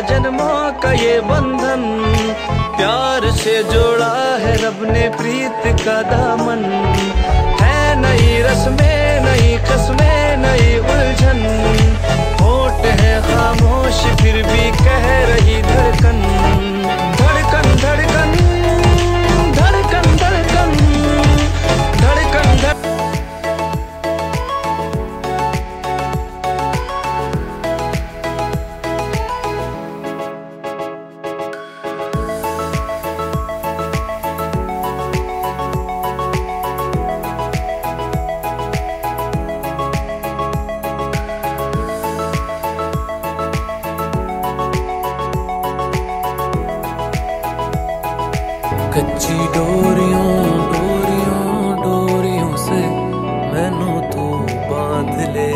जन्मों का ये बंधन प्यार से जोड़ा है रब ने प्रीत का दामन। है नई रस्में, नई कस्में, नई उलझन। होट है खामोश, फिर भी कह रही धड़कन। ਕੱਚੀ ਡੋਰੀਆਂ ਡੋਰੀਆਂ ਡੋਰੀਆਂ ਸੇ ਮੈਨੂੰ ਤੂੰ ਬਾਂਧ ਲੈ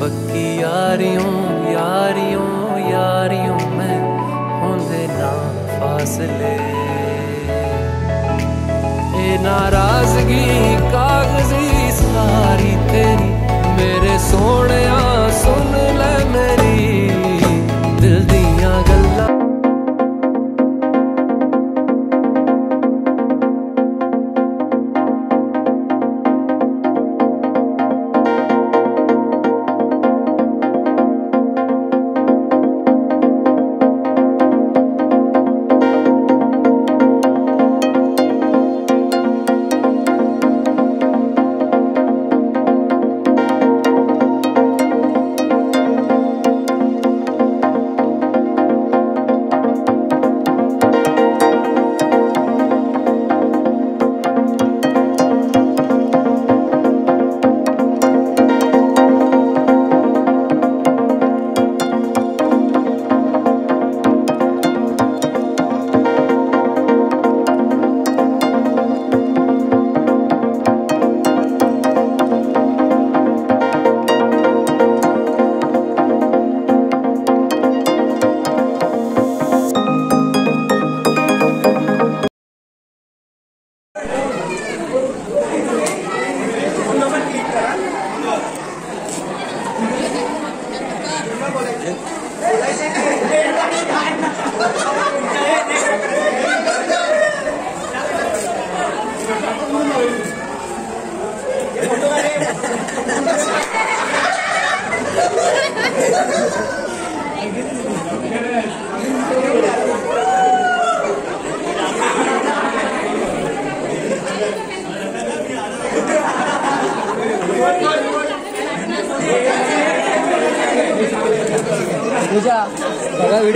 ਪੱਕੀ ਯਾਰੀਆਂ ਯਾਰੀਆਂ ਯਾਰੀਆਂ ਮੈਂ ਹੁੰਦੇ ਨਾ ਫਾਸਲੇ ਇਹ ਨਾਰਾਜ਼ਗੀ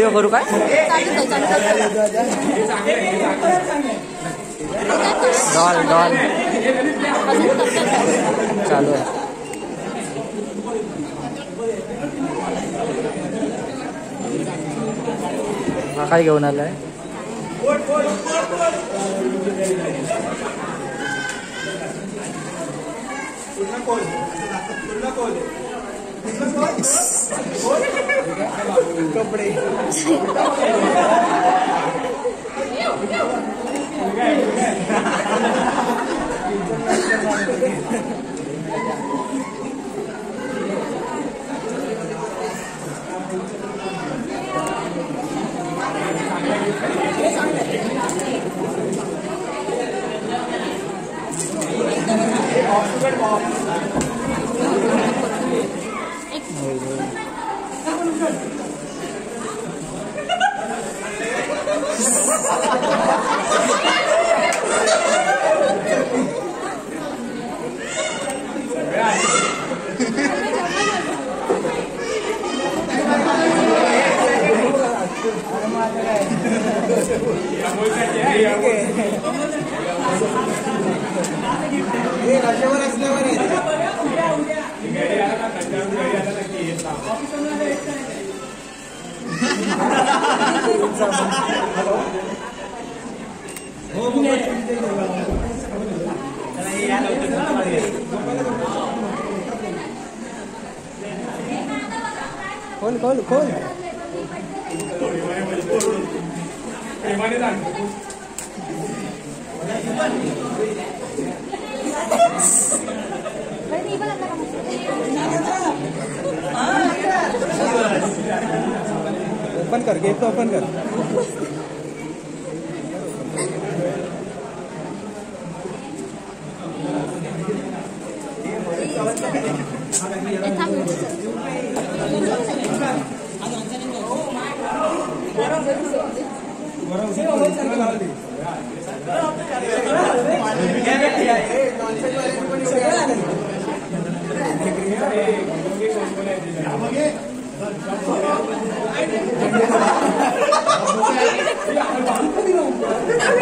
व्हिडिओ करू काय डॉल डॉल. चालू आहे. हा काय घेऊन आलाय? Comprei. खोल खोल ओपन कर गेट तो ओपन कर। 那咋整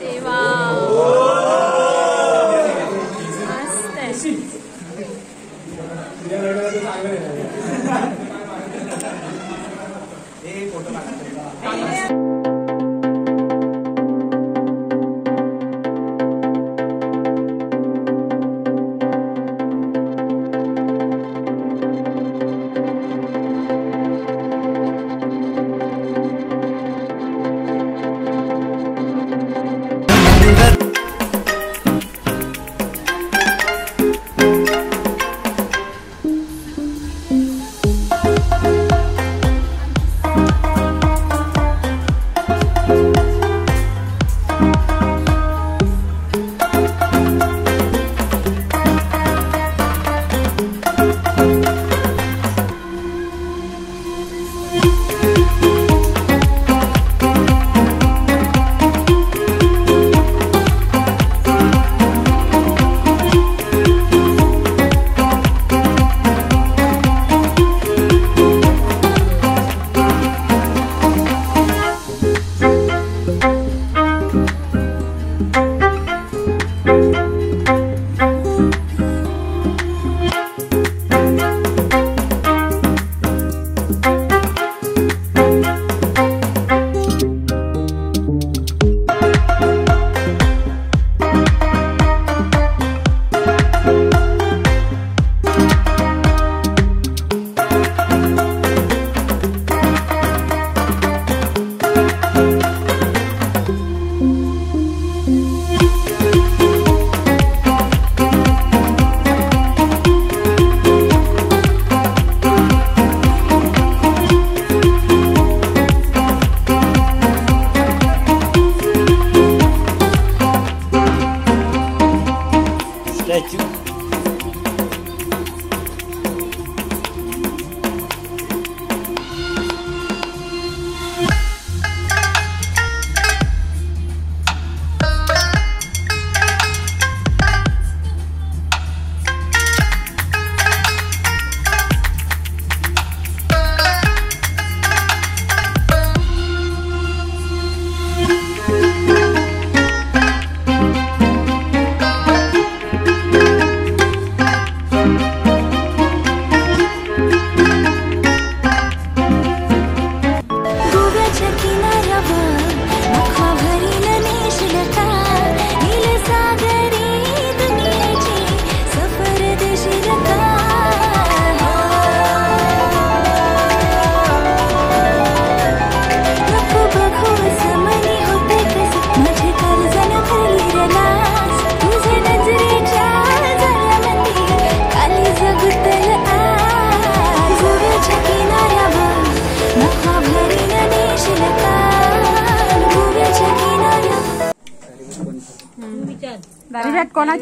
देवा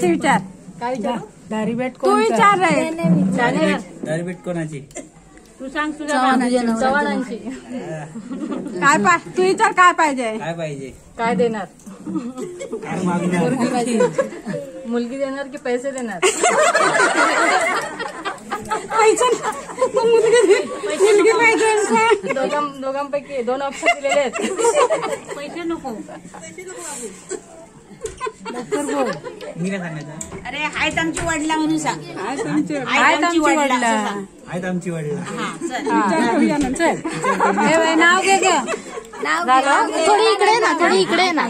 दारीबेट विचार काय विचारू तू विचार रे दारबीट कोणाची? तू सांग तुझ्या नाव. चव्हाणांची काय पाय तू विचार काय पाहिजे? काय पाहिजे? काय देणार? मुलगी देणार की पैसे देणार? पैसे मुलगी पाहिजे दोघांपैकी दोन ऑप्शन दिलेले आहेत. पैसे नको. मी काय सांगायचं. अरे आहेत आमची वडला म्हणून सांग. आहेत आमची वडला. वडला. असं सांग. आहेत आमची वडील विचार करूया ना, चल. ए बाई, नाव घे थोडी इकडे ना थोडी इकडे ना.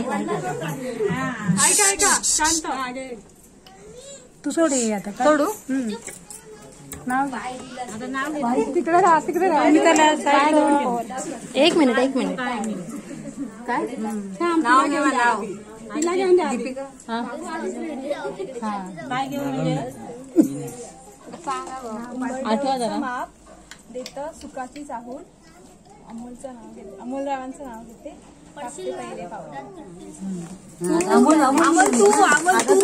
ऐका ऐका. शांत. तू सोड हे आता. का? सोडू? तिकडे राहा तिकडे राहा. मी त्याला side वर- एक मिनिट एक मिनिट. नाव घेवा नाव. तिला घेऊन द्या आधी. आठवा जरा. देतं सुकाची चाहूल. अमोलचं नाव घेते. अमोल रावांचं नाव घेते. टाकते पहिले अमोल तू अमोल तू.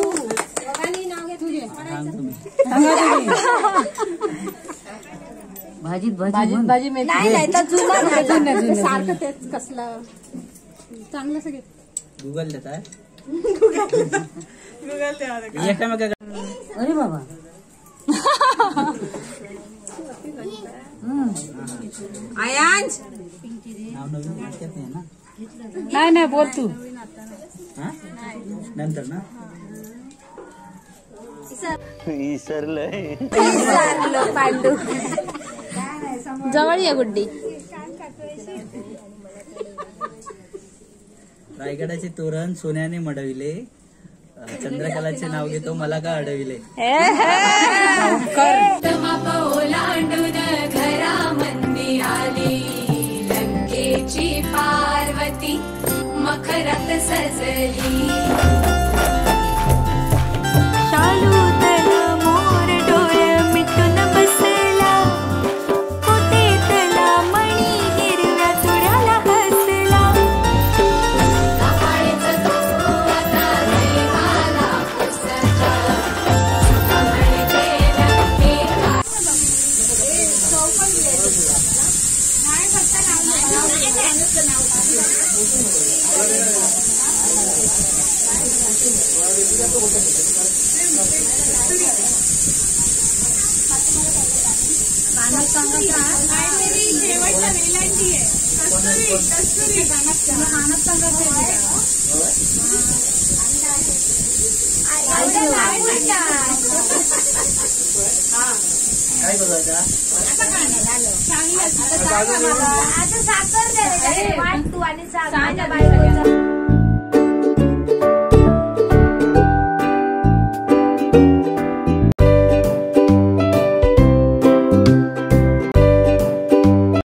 भाजी भाजी मेथी. नाही नाही तर जुना नाही. सारखं तेच कसलं. चांगलं सगळं. गुगल देत आहे गुगल एकमेका अरे बाबा। आयांश। नाही ना। नाही नाही बोल तू। हा? नंतर ना। जवळ ये गुड्डी। रायगडाचे तोरण सोन्याने मडविले. चंद्रकलाचे नाव घेतो मला का अडविले ओलांडून घरामंदी आली. लंकेची पार्वती मखरात सजली. काय करू आता आता साखर तू आणि